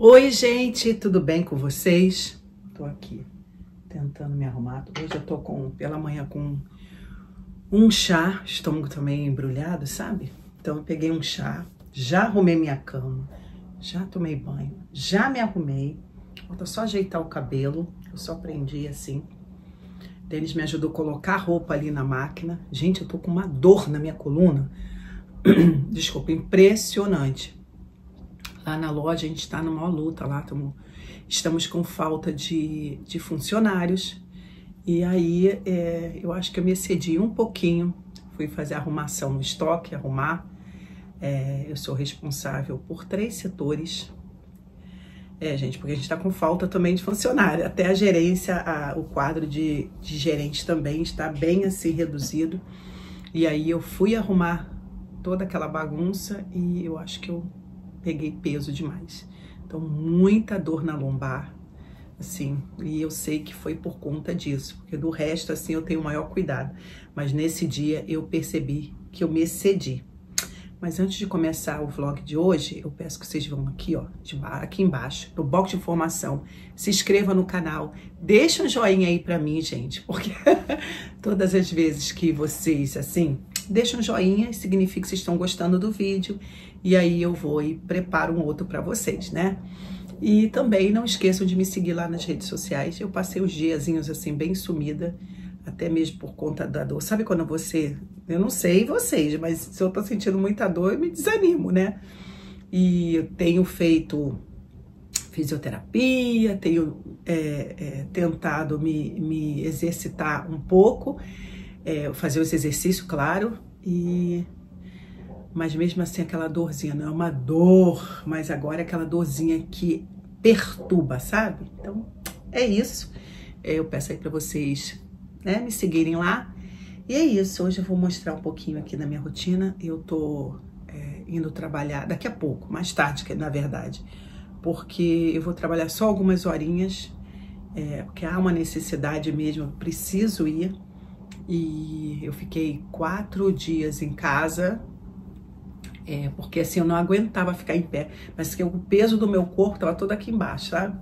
Oi, gente, tudo bem com vocês? Tô aqui tentando me arrumar. Hoje eu tô com, pela manhã com um chá, estômago também embrulhado, sabe? Então eu peguei um chá, já arrumei minha cama, já tomei banho, já me arrumei. Falta só ajeitar o cabelo, eu só prendi assim. Denis me ajudou a colocar a roupa ali na máquina. Gente, eu tô com uma dor na minha coluna. Desculpa, impressionante. Lá na loja a gente está numa luta lá, tamo, estamos com falta de, de funcionários. E aí é, eu acho que eu me excedi um pouquinho, fui fazer arrumação no estoque, arrumar. É, eu sou responsável por três setores. É, gente, porque a gente está com falta também de funcionário. Até a gerência, a, o quadro de, de gerente também está bem assim reduzido. E aí eu fui arrumar toda aquela bagunça e eu acho que eu peguei peso demais. Então, muita dor na lombar, assim, e eu sei que foi por conta disso, porque do resto, assim, eu tenho maior cuidado. Mas nesse dia eu percebi que eu me excedi. Mas antes de começar o vlog de hoje, eu peço que vocês vão aqui, ó, aqui embaixo, no box de informação, se inscreva no canal, deixa um joinha aí pra mim, gente, porque todas as vezes que vocês, assim, deixam um joinha, significa que vocês estão gostando do vídeo, e aí eu vou e preparo um outro para vocês, né? E também não esqueçam de me seguir lá nas redes sociais. Eu passei os diazinhos assim bem sumida, até mesmo por conta da dor. Sabe quando você, eu não sei vocês, mas se eu tô sentindo muita dor, eu me desanimo, né? E eu tenho feito fisioterapia, tenho é, é, tentado me, me exercitar um pouco, é, fazer os exercícios, claro, e mas mesmo assim aquela dorzinha não é uma dor, mas agora é aquela dorzinha que perturba, sabe? Então é isso. Eu peço aí para vocês né, me seguirem lá. E é isso. Hoje eu vou mostrar um pouquinho aqui da minha rotina. Eu tô é, indo trabalhar daqui a pouco, mais tarde, na verdade, porque eu vou trabalhar só algumas horinhas, é, porque há uma necessidade mesmo, eu preciso ir. E eu fiquei quatro dias em casa é, porque assim eu não aguentava ficar em pé, mas que o peso do meu corpo estava todo aqui embaixo, sabe?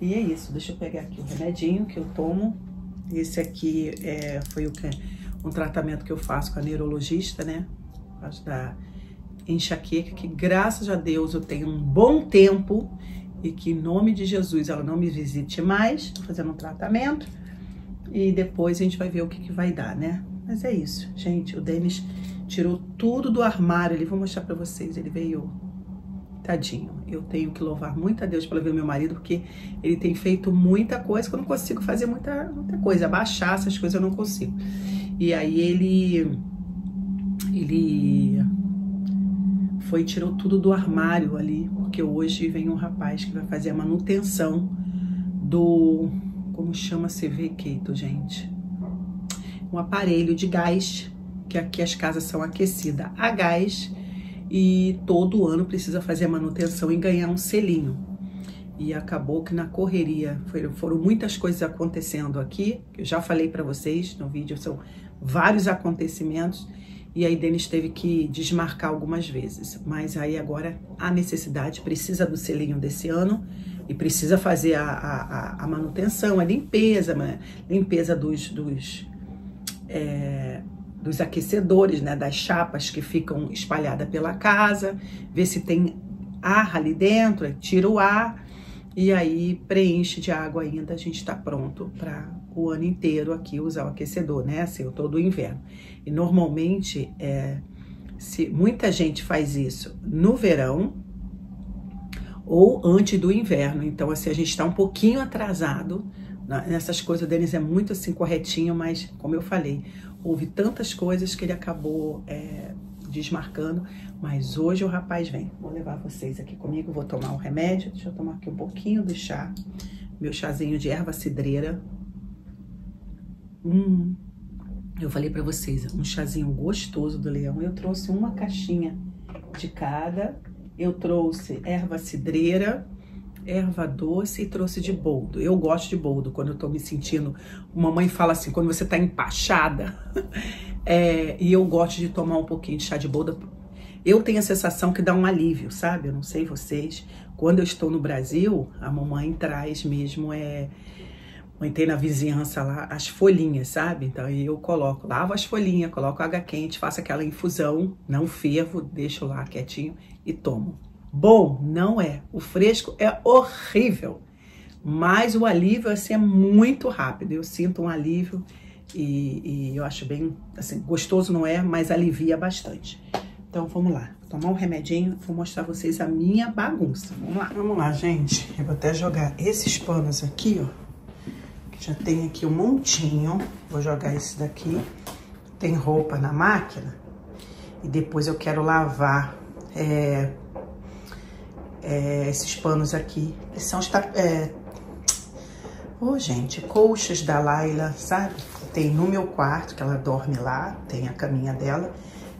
E é isso, deixa eu pegar aqui o remedinho que eu tomo. Esse aqui é, foi o que, um tratamento que eu faço com a neurologista, né? Faço da enxaqueca, que graças a Deus eu tenho um bom tempo e que em nome de Jesus ela não me visite mais. Estou fazendo um tratamento e depois a gente vai ver o que, que vai dar, né? Mas é isso, gente. O Denis tirou tudo do armário ali. Vou mostrar para vocês. Ele veio, tadinho. Eu tenho que louvar muito a Deus pelo ver meu marido, porque ele tem feito muita coisa que eu não consigo fazer muita, muita coisa. Abaixar essas coisas eu não consigo. E aí ele, ele foi e tirou tudo do armário ali, porque hoje vem um rapaz que vai fazer a manutenção do, como chama CV Keito, gente? Um aparelho de gás que aqui as casas são aquecidas a gás e todo ano precisa fazer a manutenção e ganhar um selinho. E acabou que na correria foram, foram muitas coisas acontecendo aqui, que eu já falei para vocês no vídeo, são vários acontecimentos. E aí Denis teve que desmarcar algumas vezes. Mas aí agora a necessidade precisa do selinho desse ano e precisa fazer a, a, a manutenção, a limpeza, limpeza dos, dos é, dos aquecedores, né, das chapas que ficam espalhadas pela casa, ver se tem ar ali dentro, tira o ar e aí preenche de água ainda, a gente está pronto para o ano inteiro aqui usar o aquecedor, né, assim, todo o inverno. E normalmente, é, se muita gente faz isso no verão ou antes do inverno, então assim, a gente está um pouquinho atrasado, nessas coisas, o Denis é muito assim corretinho, mas como eu falei, houve tantas coisas que ele acabou é, desmarcando, mas hoje o rapaz vem. Vou levar vocês aqui comigo, vou tomar um remédio. Deixa eu tomar aqui um pouquinho do chá, meu chazinho de erva cidreira. Hum, eu falei para vocês, um chazinho gostoso do leão. Eu trouxe uma caixinha de cada. Eu trouxe erva cidreira, erva doce e trouxe de boldo. Eu gosto de boldo quando eu tô me sentindo. Uma mãe fala assim, quando você tá empachada. é, e eu gosto de tomar um pouquinho de chá de boldo. eu tenho a sensação que dá um alívio, sabe? Eu não sei vocês. Quando eu estou no Brasil, a mamãe traz mesmo é Mãe tem na vizinhança lá as folhinhas, sabe? Então eu coloco, lavo as folhinhas, coloco água quente, faço aquela infusão, não fervo, deixo lá quietinho e tomo. Bom, não é. O fresco é horrível, mas o alívio assim é muito rápido. Eu sinto um alívio e, e eu acho bem, assim, gostoso não é, mas alivia bastante. Então vamos lá, tomar um remedinho, vou mostrar vocês a minha bagunça. Vamos lá, vamos lá, gente. Eu vou até jogar esses panos aqui, ó já tem aqui um montinho. Vou jogar esse daqui. Tem roupa na máquina. E depois eu quero lavar é, é, esses panos aqui. Que são os... É, oh, gente, colchas da Laila, sabe? Tem no meu quarto, que ela dorme lá. Tem a caminha dela.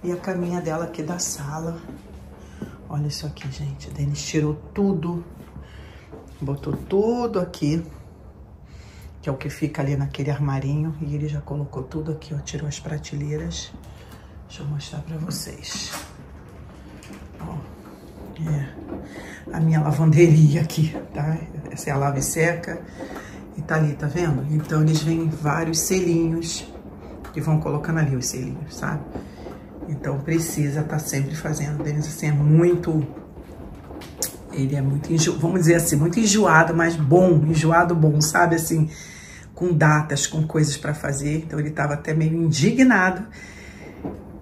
E a caminha dela aqui da sala. Olha isso aqui, gente. A Denis tirou tudo. Botou tudo aqui que é o que fica ali naquele armarinho. E ele já colocou tudo aqui, ó, tirou as prateleiras. Deixa eu mostrar pra vocês. É a minha lavanderia aqui, tá? Essa é a lava e seca. E tá ali, tá vendo? Então eles vêm vários selinhos e vão colocando ali os selinhos, sabe? Então precisa estar tá sempre fazendo. Denis, assim, é muito ele é muito, enjo... vamos dizer assim, muito enjoado, mas bom, enjoado bom, sabe? Assim, com datas, com coisas para fazer. Então ele estava até meio indignado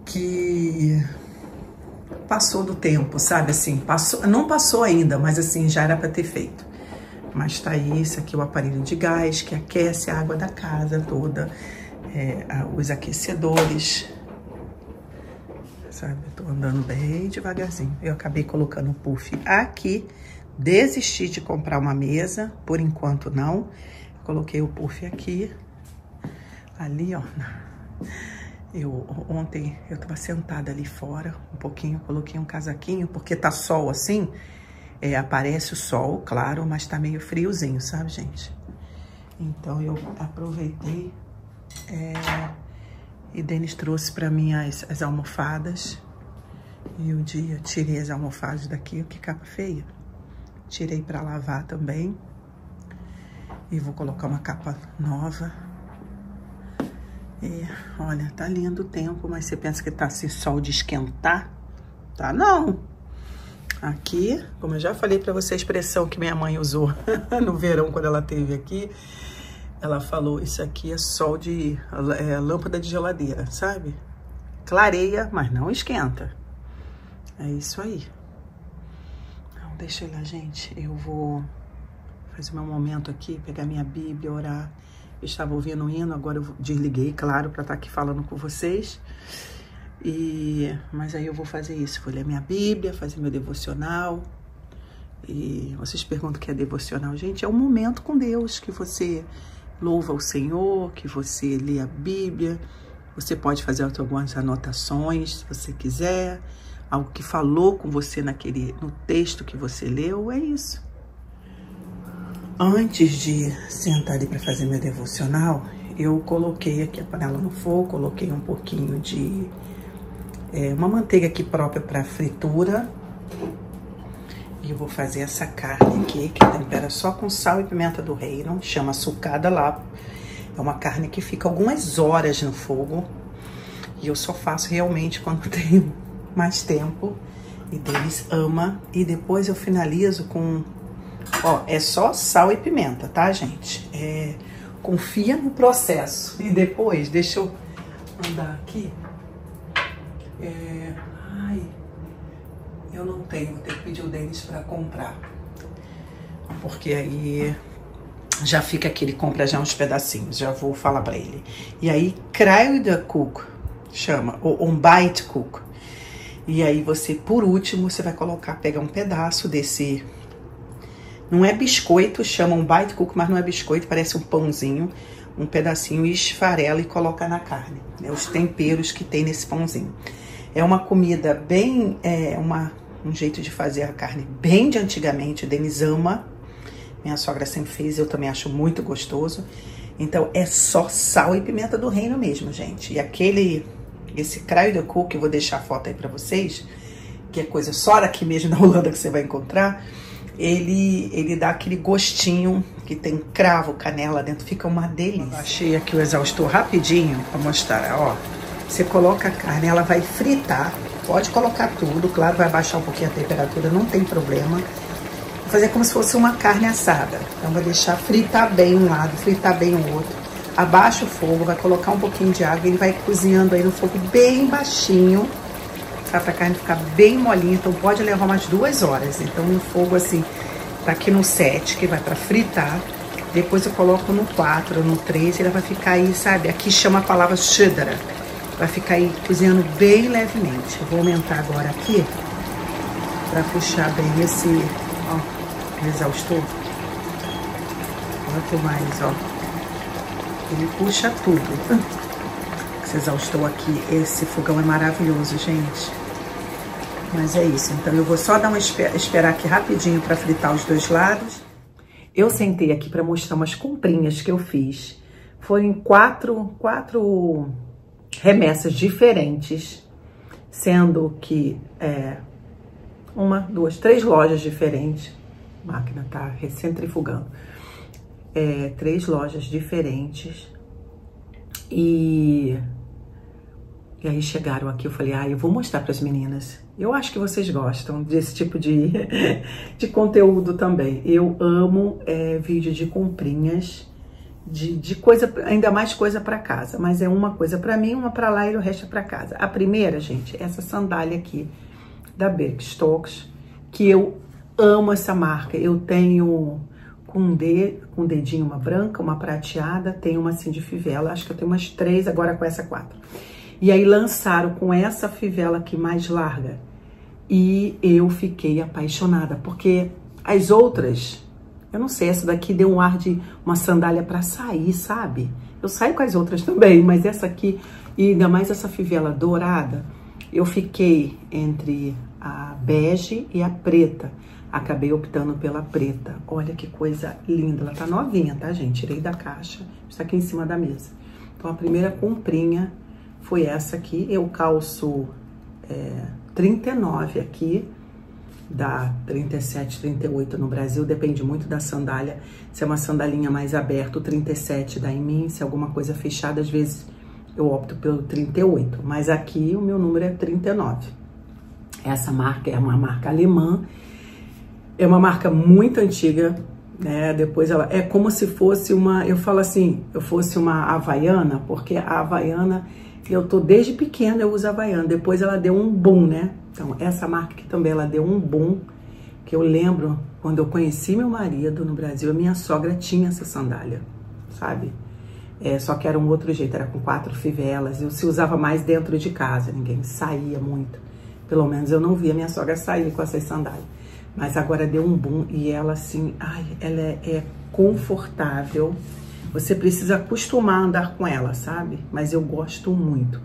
que passou do tempo, sabe? Assim, passou, não passou ainda, mas assim, já era para ter feito. Mas tá aí, esse aqui é o aparelho de gás que aquece a água da casa toda, é, os aquecedores, sabe? Eu tô andando bem devagarzinho. Eu acabei colocando o puff aqui, desisti de comprar uma mesa, por enquanto não. Coloquei o puff aqui, ali, ó. Eu, ontem eu tava sentada ali fora, um pouquinho, coloquei um casaquinho, porque tá sol assim, é, aparece o sol, claro, mas tá meio friozinho, sabe, gente? Então eu aproveitei é, e Denis trouxe para mim as, as almofadas. E o dia tirei as almofadas daqui, que capa feia. Tirei para lavar também. E vou colocar uma capa nova. E olha, tá lindo o tempo, mas você pensa que tá assim sol de esquentar? Tá não. Aqui, como eu já falei para você, a expressão que minha mãe usou no verão quando ela teve aqui, ela falou, isso aqui é sol de é, lâmpada de geladeira, sabe? Clareia, mas não esquenta. É isso aí. Então, deixa eu lá, gente. Eu vou fazer meu momento aqui, pegar minha Bíblia, orar. Estava ouvindo o hino, agora eu desliguei, claro, para estar tá aqui falando com vocês. E, mas aí eu vou fazer isso, vou ler minha Bíblia, fazer meu devocional. E vocês perguntam o que é devocional. Gente, é um momento com Deus que você louva o Senhor, que você lê a Bíblia, você pode fazer algumas anotações, se você quiser, algo que falou com você naquele no texto que você leu, é isso. Antes de sentar ali para fazer meu devocional, eu coloquei aqui a panela no fogo, coloquei um pouquinho de é, uma manteiga aqui própria para fritura, e eu vou fazer essa carne aqui, que tempera só com sal e pimenta do reino, chama sucada lá. É uma carne que fica algumas horas no fogo. E eu só faço realmente quando tenho mais tempo. E deles ama. E depois eu finalizo com... Ó, é só sal e pimenta, tá, gente? É, confia no processo. E depois, deixa eu andar aqui. É, ai, eu não tenho, vou ter que pedir o Denis para comprar. Porque aí já fica aqui, ele compra já uns pedacinhos, já vou falar para ele. E aí, Kruiderkoek chama, ou um bite cook. E aí você, por último, você vai colocar, pegar um pedaço desse... Não é biscoito, chama um bite cook, mas não é biscoito, parece um pãozinho. Um pedacinho e esfarela e coloca na carne. É os temperos que tem nesse pãozinho. É uma comida bem, é, uma um jeito de fazer a carne bem de antigamente. O Denis ama. Minha sogra sempre fez, eu também acho muito gostoso. Então é só sal e pimenta do reino mesmo, gente. E aquele, esse craio de que eu vou deixar a foto aí pra vocês, qualquer coisa, só aqui mesmo na Holanda que você vai encontrar, ele, ele dá aquele gostinho que tem cravo, canela dentro, fica uma delícia. Achei aqui o exaustor rapidinho para mostrar, ó. Você coloca a carne, ela vai fritar, pode colocar tudo, claro, vai baixar um pouquinho a temperatura, não tem problema. Vou fazer como se fosse uma carne assada. Então, vai deixar fritar bem um lado, fritar bem o outro. Abaixa o fogo, vai colocar um pouquinho de água, ele vai cozinhando aí no fogo bem baixinho, tá? Pra carne ficar bem molinha, então pode levar umas duas horas. Então, no fogo assim, tá aqui no 7, que vai pra fritar. Depois eu coloco no 4, no 3, ele vai ficar aí, sabe? Aqui chama a palavra shudara. Vai ficar aí cozinhando bem levemente. Eu vou aumentar agora aqui pra puxar bem esse, ó, exaustor. Quanto mais, ó. Ele puxa tudo. Esse exaustor aqui, esse fogão é maravilhoso, gente. Mas é isso, então eu vou só dar uma espera, esperar aqui rapidinho para fritar os dois lados. Eu sentei aqui para mostrar umas comprinhas que eu fiz. Foram quatro, quatro remessas diferentes, sendo que é, uma, duas, três lojas diferentes. A máquina tá recentrifugando. É, três lojas diferentes. E, e aí chegaram aqui, eu falei, ah, eu vou mostrar para as meninas eu acho que vocês gostam desse tipo de, de conteúdo também. Eu amo é, vídeo de comprinhas, de, de coisa, ainda mais coisa para casa. Mas é uma coisa para mim, uma para lá e o resto é para casa. A primeira, gente, é essa sandália aqui da Birkenstocks, que eu amo essa marca. Eu tenho com um, de, um dedinho uma branca, uma prateada, tenho uma assim de fivela, acho que eu tenho umas três, agora com essa quatro. E aí lançaram com essa fivela aqui mais larga. E eu fiquei apaixonada, porque as outras, eu não sei, essa daqui deu um ar de uma sandália para sair, sabe? Eu saio com as outras também, mas essa aqui, e ainda mais essa fivela dourada, eu fiquei entre a bege e a preta. Acabei optando pela preta. Olha que coisa linda. Ela tá novinha, tá, gente? Tirei da caixa. Está aqui em cima da mesa. Então, a primeira comprinha foi essa aqui. Eu calço é, 39 aqui, dá 37, 38 no Brasil, depende muito da sandália. Se é uma sandalinha mais aberta, o 37 dá em mim. Se é alguma coisa fechada, às vezes eu opto pelo 38. Mas aqui o meu número é 39. Essa marca é uma marca alemã. É uma marca muito antiga, né? Depois ela é como se fosse uma, eu falo assim, eu fosse uma havaiana, porque a havaiana eu tô desde pequena eu uso Havaiana. Depois ela deu um boom, né? Então, essa marca aqui também ela deu um boom. Que eu lembro quando eu conheci meu marido no Brasil, a minha sogra tinha essa sandália, sabe? É, só que era um outro jeito, era com quatro fivelas. Eu se usava mais dentro de casa, ninguém saía muito. Pelo menos eu não via minha sogra sair com essas sandálias. Mas agora deu um boom e ela assim, ai, ela é, é confortável você precisa acostumar a andar com ela, sabe? Mas eu gosto muito.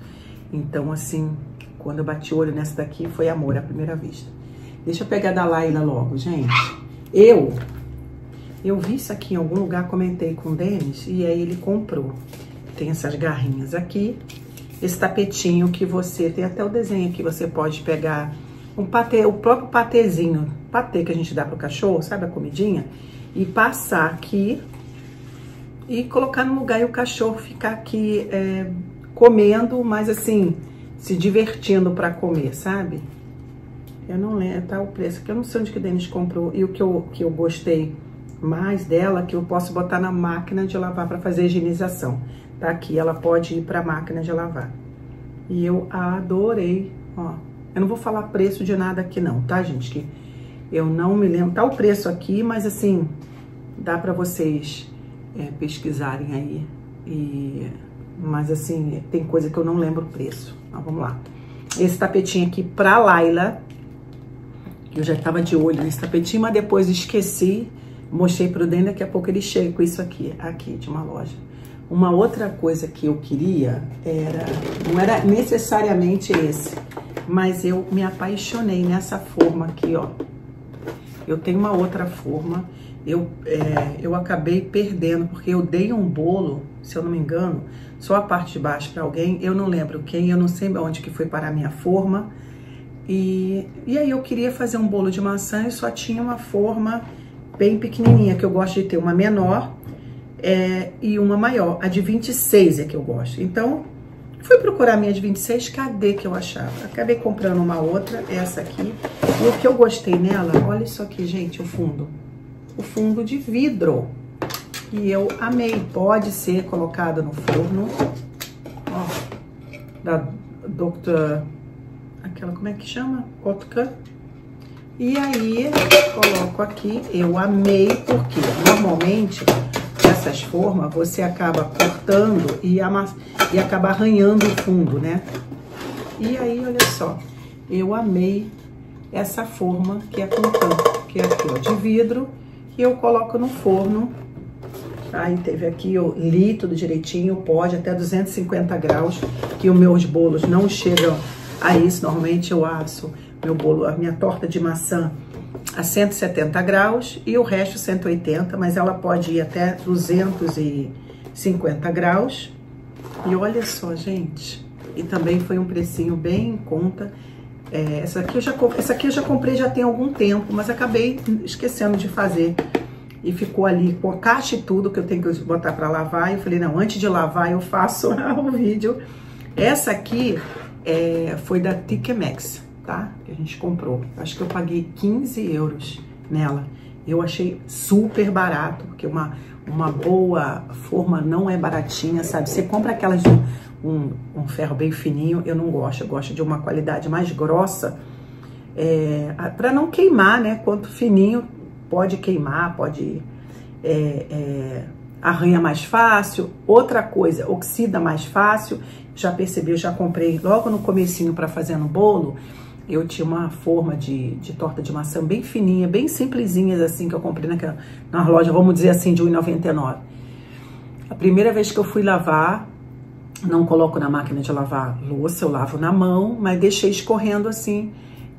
Então, assim, quando eu bati o olho nessa daqui, foi amor à primeira vista. Deixa eu pegar da Laila logo, gente. Eu, eu vi isso aqui em algum lugar, comentei com o Denis, e aí ele comprou. Tem essas garrinhas aqui, esse tapetinho que você, tem até o desenho aqui, você pode pegar um patê, o próprio patezinho, patê que a gente dá pro cachorro, sabe a comidinha? E passar aqui e colocar no lugar e o cachorro ficar aqui é, comendo, mas assim, se divertindo para comer, sabe? Eu não lembro, tá o preço, que eu não sei onde que o Denis comprou. E o que eu, que eu gostei mais dela, que eu posso botar na máquina de lavar para fazer higienização. Tá aqui, ela pode ir para a máquina de lavar. E eu adorei, ó. Eu não vou falar preço de nada aqui não, tá, gente? Que eu não me lembro. Tá o preço aqui, mas assim, dá para vocês é, pesquisarem aí. E, mas assim, tem coisa que eu não lembro o preço. Mas vamos lá. Esse tapetinho aqui pra Laila. Eu já tava de olho nesse tapetinho, mas depois esqueci. Mostrei pro Den, daqui a pouco ele chega com isso aqui, aqui, de uma loja. Uma outra coisa que eu queria era, não era necessariamente esse, mas eu me apaixonei nessa forma aqui, ó. Eu tenho uma outra forma eu, é, eu acabei perdendo, porque eu dei um bolo, se eu não me engano, só a parte de baixo para alguém, eu não lembro quem, eu não sei onde que foi para a minha forma, E, e aí eu queria fazer um bolo de maçã e só tinha uma forma bem pequenininha, que eu gosto de ter uma menor é, e uma maior. A de 26 é que eu gosto. Então, fui procurar a minha de 26, cadê que eu achava? Acabei comprando uma outra, essa aqui. E o que eu gostei nela, olha isso aqui, gente, o fundo. O fundo de vidro. E eu amei. Pode ser colocado no forno. Ó, da Dr. Aquela, como é que chama? Otka. E aí, coloco aqui. Eu amei, porque normalmente essas formas, você acaba cortando e, amass... e acaba arranhando o fundo, né? E aí, olha só, eu amei essa forma que é com tampa, que é aqui, ó, de vidro, que eu coloco no forno. Aí teve aqui, eu li tudo direitinho, pode até 250 graus, que os meus bolos não chegam a isso. Normalmente eu asso meu bolo, a minha torta de maçã a 170 graus e o resto 180, mas ela pode ir até 250 graus. E olha só, gente, e também foi um precinho bem em conta. É, essa, aqui eu já, essa aqui eu já comprei já tem algum tempo, mas acabei esquecendo de fazer. E ficou ali com a caixa e tudo que eu tenho que botar para lavar. E eu falei, não, antes de lavar eu faço o vídeo. Essa aqui é, foi da Tiquemex tá? Que a gente comprou. Acho que eu paguei 15 euros nela. Eu achei super barato, porque uma, uma boa forma não é baratinha, sabe? Você compra aquelas um, um ferro bem fininho, eu não gosto. Eu gosto de uma qualidade mais grossa, é, para não queimar, né? Quanto fininho pode queimar, pode... É, é, arranha mais fácil. Outra coisa, oxida mais fácil. Já percebi, eu já comprei logo no comecinho para fazer no bolo eu tinha uma forma de, de torta de maçã bem fininha, bem simplesinhas assim, que eu comprei naquela, na loja, vamos dizer assim, de R$1,99. A primeira vez que eu fui lavar, não coloco na máquina de lavar louça, eu lavo na mão, mas deixei escorrendo assim.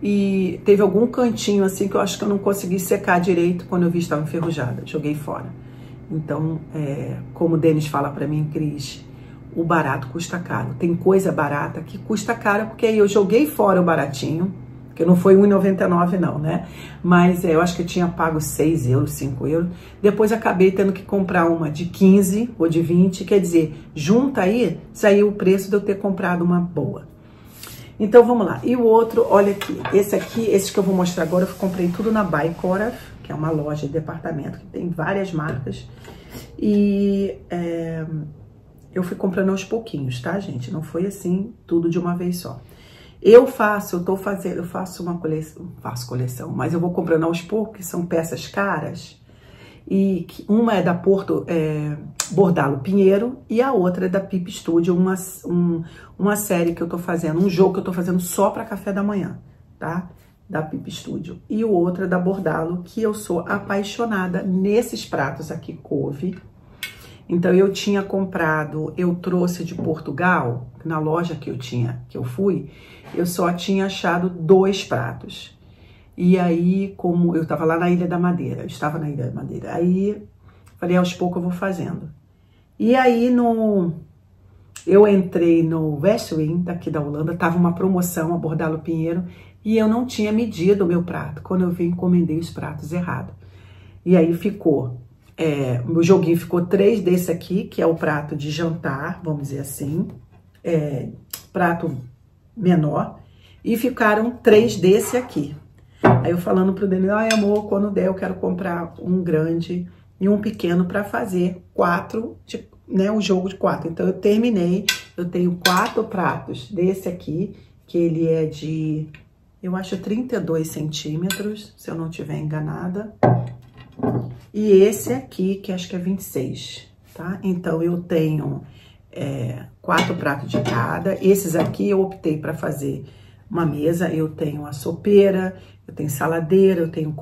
E teve algum cantinho assim que eu acho que eu não consegui secar direito quando eu vi estava enferrujada. Joguei fora. Então, é, como o Denis fala para mim, Cris, o barato custa caro. Tem coisa barata que custa caro, porque aí eu joguei fora o baratinho, que não foi R$1,99 não, né? Mas é, eu acho que eu tinha pago 6 euros, 5 euros. Depois acabei tendo que comprar uma de 15 ou de 20, quer dizer, junta aí, saiu o preço de eu ter comprado uma boa. Então vamos lá. E o outro, olha aqui, esse aqui, esse que eu vou mostrar agora, eu comprei tudo na Baikora, que é uma loja de departamento que tem várias marcas. E é, eu fui comprando aos pouquinhos, tá, gente? Não foi assim, tudo de uma vez só. Eu faço, eu tô fazendo, eu faço uma coleção, faço coleção, mas eu vou comprando aos poucos, que são peças caras. E uma é da Porto é, Bordalo Pinheiro e a outra é da Pip Studio, uma, um, uma série que eu tô fazendo, um jogo que eu tô fazendo só para café da manhã, tá? Da Pip Studio. E o outro é da Bordalo, que eu sou apaixonada nesses pratos aqui, couve, então eu tinha comprado, eu trouxe de Portugal, na loja que eu tinha, que eu fui, eu só tinha achado dois pratos. E aí, como eu estava lá na Ilha da Madeira, eu estava na Ilha da Madeira, aí falei, aos poucos eu vou fazendo. E aí no eu entrei no Westwing, daqui da Holanda, tava uma promoção, a Bordalo Pinheiro, e eu não tinha medido o meu prato. Quando eu vi, encomendei os pratos errado. E aí ficou é, o joguinho ficou três desse aqui, que é o prato de jantar, vamos dizer assim, é, prato menor, e ficaram três desse aqui. Aí eu falando pro Danilo, ai amor, quando der eu quero comprar um grande e um pequeno para fazer quatro, de, né, um jogo de quatro. Então eu terminei, eu tenho quatro pratos desse aqui, que ele é de, eu acho 32 centímetros, se eu não tiver enganada. E esse aqui, que acho que é 26, tá? Então, eu tenho é, quatro pratos de cada. Esses aqui eu optei para fazer uma mesa. Eu tenho a sopeira, eu tenho saladeira, eu tenho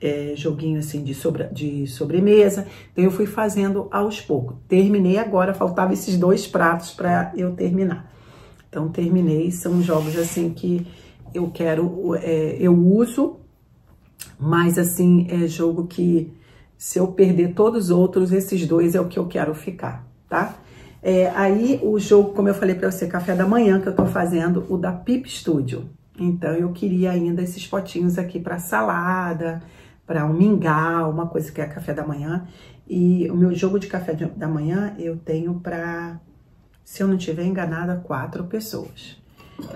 é, joguinho assim de, sobre, de sobremesa. Então, eu fui fazendo aos poucos. Terminei agora, faltava esses dois pratos para eu terminar. Então, terminei. São jogos assim que eu quero, é, eu uso mas, assim, é jogo que se eu perder todos os outros, esses dois é o que eu quero ficar, tá? É, aí, o jogo, como eu falei para você, café da manhã, que eu tô fazendo, o da Pip Studio. Então eu queria ainda esses potinhos aqui para salada, para um mingau, uma coisa que é café da manhã. E o meu jogo de café da manhã eu tenho para, se eu não tiver enganada, quatro pessoas.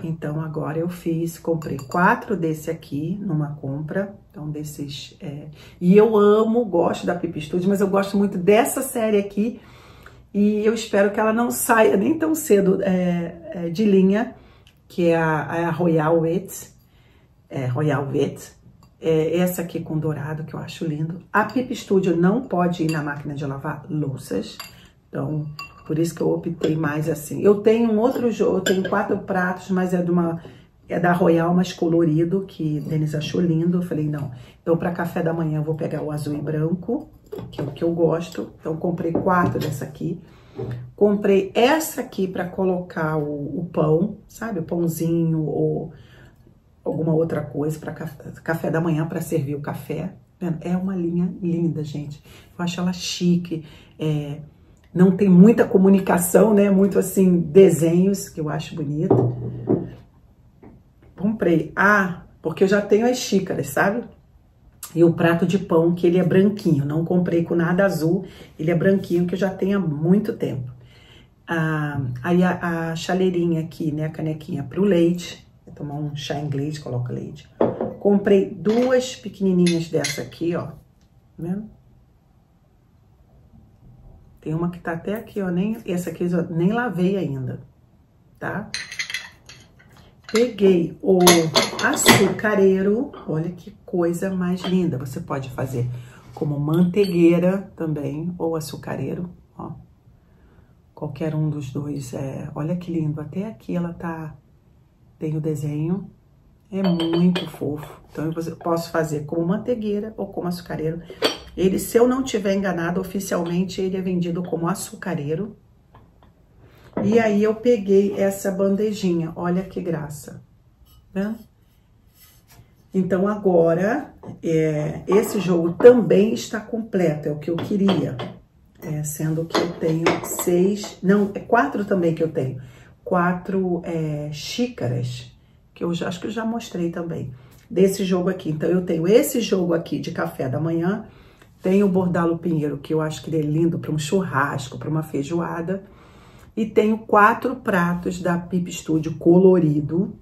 Então agora eu fiz, comprei quatro desse aqui numa compra, então desses, é, e eu amo, gosto da Pip Studio, mas eu gosto muito dessa série aqui, e eu espero que ela não saia nem tão cedo é, é, de linha, que é a, a Royal Wit, é, Royal Wit, é essa aqui com dourado, que eu acho lindo. A Pip Studio não pode ir na máquina de lavar louças, então por isso que eu optei mais assim. Eu tenho um outro jogo, eu tenho quatro pratos, mas é de uma é da Royal, mas colorido, que Denis achou lindo. Eu falei, não. Então, para café da manhã, eu vou pegar o azul e branco, que é o que eu gosto. Então, comprei quatro dessa aqui. Comprei essa aqui para colocar o, o, pão, sabe? O pãozinho ou alguma outra coisa para café, café da manhã para servir o café. É uma linha linda, gente. Eu acho ela chique. É, não tem muita comunicação, né? Muito assim, desenhos, que eu acho bonito. Comprei. Ah, porque eu já tenho as xícaras, sabe? E o prato de pão, que ele é branquinho. Não comprei com nada azul, ele é branquinho, que eu já tenho há muito tempo. Ah, aí a, a chaleirinha aqui, né? A canequinha para o leite. Vou tomar um chá inglês, coloca leite. Comprei duas pequenininhas dessa aqui, ó. Tá vendo? Tem uma que tá até aqui, ó, nem, essa aqui eu nem lavei ainda, tá? Peguei o açucareiro, olha que coisa mais linda. Você pode fazer como manteigueira também, ou açucareiro, ó. Qualquer um dos dois, é, olha que lindo. Até aqui ela tá, tem o desenho, é muito fofo. Então, eu posso fazer como manteigueira ou como açucareiro. Ele, se eu não tiver enganado, oficialmente ele é vendido como açucareiro. E aí eu peguei essa bandejinha, olha que graça, né? Então agora, é, esse jogo também está completo, é o que eu queria. É, sendo que eu tenho seis, não, é quatro também que eu tenho. Quatro é, xícaras, que eu já, acho que eu já mostrei também, desse jogo aqui. Então eu tenho esse jogo aqui de café da manhã, tem o bordalo pinheiro, que eu acho que ele é lindo para um churrasco, para uma feijoada. E tenho quatro pratos da Pip Studio colorido,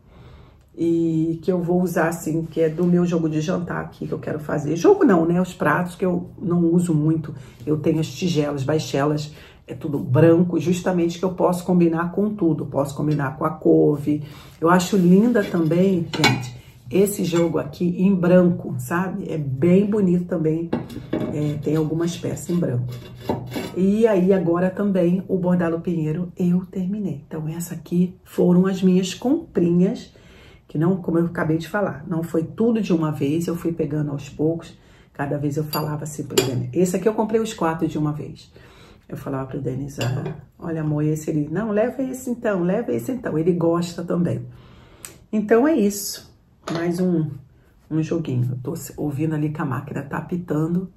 e que eu vou usar assim, que é do meu jogo de jantar aqui que eu quero fazer. Jogo não, né? Os pratos que eu não uso muito. Eu tenho as tigelas, baixelas, é tudo branco, justamente que eu posso combinar com tudo. Posso combinar com a couve. Eu acho linda também, gente, esse jogo aqui em branco, sabe? É bem bonito também, é, tem algumas peças em branco. E aí agora também o bordado pinheiro eu terminei. Então essa aqui foram as minhas comprinhas, que não, como eu acabei de falar, não foi tudo de uma vez, eu fui pegando aos poucos. Cada vez eu falava assim pro Denis, esse aqui eu comprei os quatro de uma vez. Eu falava pro Denis, ah, olha amor, esse ele, não, leva esse então, leva esse então. Ele gosta também. Então é isso mais um, um joguinho. Eu tô ouvindo ali que a máquina tá apitando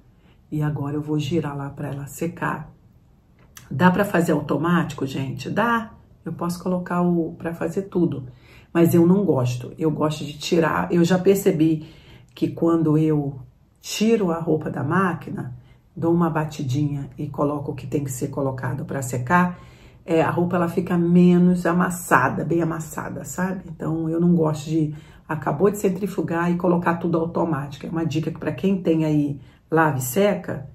e agora eu vou girar lá para ela secar. Dá para fazer automático, gente? Dá. Eu posso colocar o para fazer tudo, mas eu não gosto. Eu gosto de tirar. Eu já percebi que quando eu tiro a roupa da máquina, dou uma batidinha e coloco o que tem que ser colocado para secar, é, a roupa ela fica menos amassada, bem amassada, sabe? Então eu não gosto de acabou de centrifugar e colocar tudo automático. É uma dica que para quem tem aí lave seca,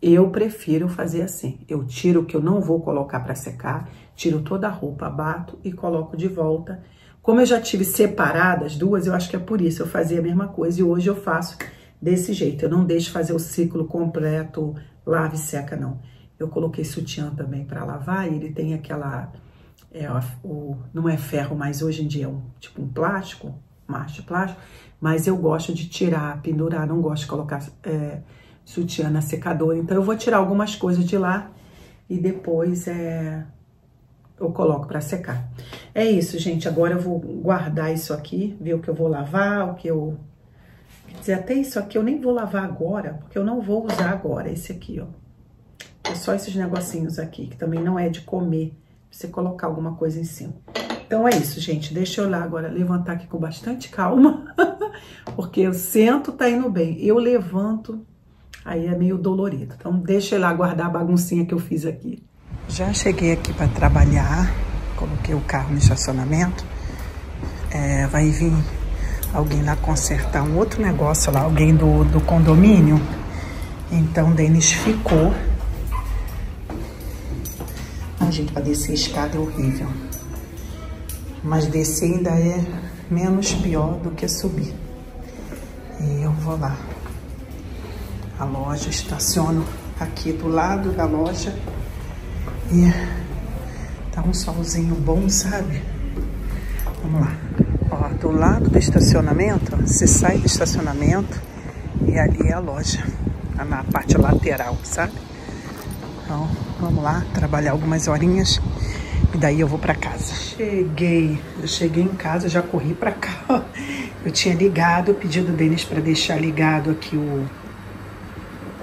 eu prefiro fazer assim. Eu tiro o que eu não vou colocar para secar, tiro toda a roupa, bato e coloco de volta. Como eu já tive separadas duas, eu acho que é por isso eu fazia a mesma coisa e hoje eu faço desse jeito. Eu não deixo fazer o ciclo completo lave seca não. Eu coloquei sutiã também para lavar ele tem aquela é, o, não é ferro, mas hoje em dia é um tipo um plástico, macho de plástico, mas eu gosto de tirar, pendurar, não gosto de colocar é, sutiã na secadora. Então eu vou tirar algumas coisas de lá e depois é, eu coloco para secar. É isso, gente. Agora eu vou guardar isso aqui, ver o que eu vou lavar, o que eu... Quer dizer, até isso aqui eu nem vou lavar agora, porque eu não vou usar agora esse aqui, ó. É só esses negocinhos aqui, que também não é de comer, você colocar alguma coisa em cima. Então é isso, gente. Deixa eu lá agora levantar aqui com bastante calma, porque eu sento, tá indo bem. Eu levanto, aí é meio dolorido. Então deixa eu lá guardar a baguncinha que eu fiz aqui. Já cheguei aqui para trabalhar, coloquei o carro no estacionamento. É, vai vir alguém lá consertar um outro negócio lá, alguém do, do condomínio. Então, Denis ficou. A gente, para descer a escada é horrível. Mas descer ainda é menos pior do que subir. E eu vou lá. A loja, estaciono aqui do lado da loja. E tá um solzinho bom, sabe? Vamos lá. Ó, do lado do estacionamento, você sai do estacionamento e ali é a loja, tá na parte lateral, sabe? Então, vamos lá, trabalhar algumas horinhas e daí eu vou para casa. Cheguei, eu cheguei em casa, já corri para cá. Eu tinha ligado, pedido deles para deixar ligado aqui o,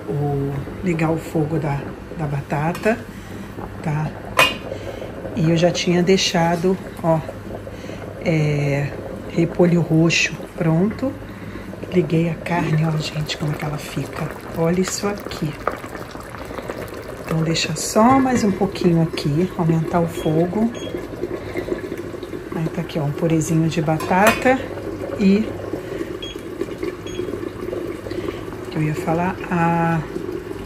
o ligar o fogo da, da batata, tá? E eu já tinha deixado, ó, é, repolho roxo pronto. Liguei a carne, ó, gente, como é que ela fica. Olha isso aqui. Então, deixa só mais um pouquinho aqui, aumentar o fogo. Aí tá aqui, ó, um purezinho de batata e... eu ia falar? A,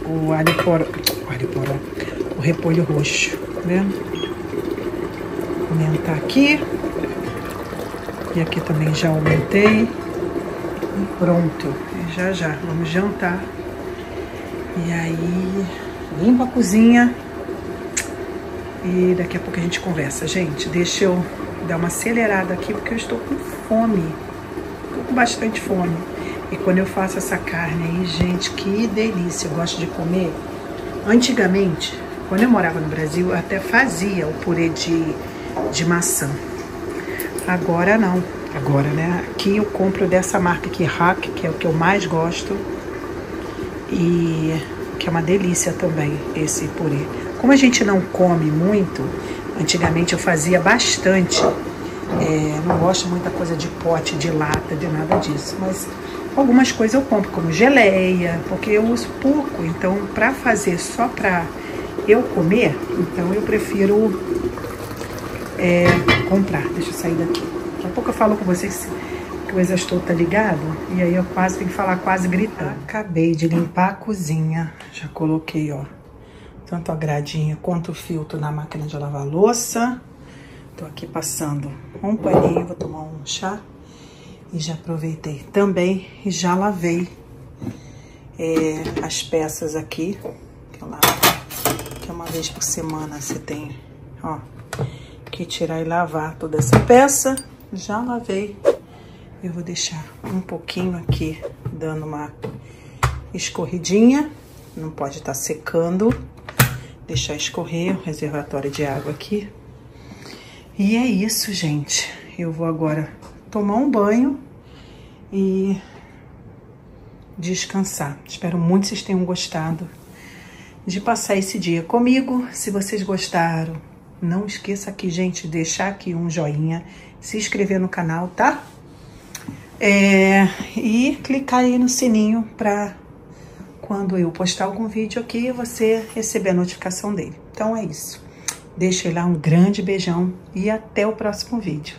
o alho poró, o alho poró, o repolho roxo, tá vendo? Aumentar aqui. E aqui também já aumentei. E pronto. Já já, vamos jantar. E aí, limpa a cozinha. E daqui a pouco a gente conversa. Gente, deixa eu dar uma acelerada aqui, porque eu estou com fome. Estou com bastante fome. E quando eu faço essa carne aí, gente, que delícia. Eu gosto de comer. Antigamente, quando eu morava no Brasil, eu até fazia o purê de, de maçã. Agora não. Agora, né? Aqui eu compro dessa marca aqui, Hack, que é o que eu mais gosto. E que é uma delícia também esse purê. Como a gente não come muito, antigamente eu fazia bastante. É, não gosto muita coisa de pote, de lata, de nada disso. Mas algumas coisas eu compro, como geleia, porque eu uso pouco. Então, para fazer só para eu comer, então eu prefiro é, comprar. Deixa eu sair daqui. Daqui a pouco eu falo com vocês que o exaustor tá ligado. E aí eu quase tenho que falar quase gritando. Acabei de limpar a cozinha. Já coloquei, ó, tanto a gradinha quanto o filtro na máquina de lavar louça. Tô aqui passando um paninho, vou tomar um chá. E já aproveitei também e já lavei é, as peças aqui. Que eu lavo, que uma vez por semana você tem, ó que tirar e lavar toda essa peça. Já lavei. Eu vou deixar um pouquinho aqui, dando uma escorridinha. Não pode estar tá secando. Deixar escorrer o reservatório de água aqui. E é isso, gente. Eu vou agora tomar um banho e descansar. Espero muito que vocês tenham gostado de passar esse dia comigo. Se vocês gostaram, não esqueça aqui, gente, deixar aqui um joinha, se inscrever no canal, tá? É, e clicar aí no sininho para quando eu postar algum vídeo aqui, você receber a notificação dele. Então é isso. Deixei lá um grande beijão e até o próximo vídeo.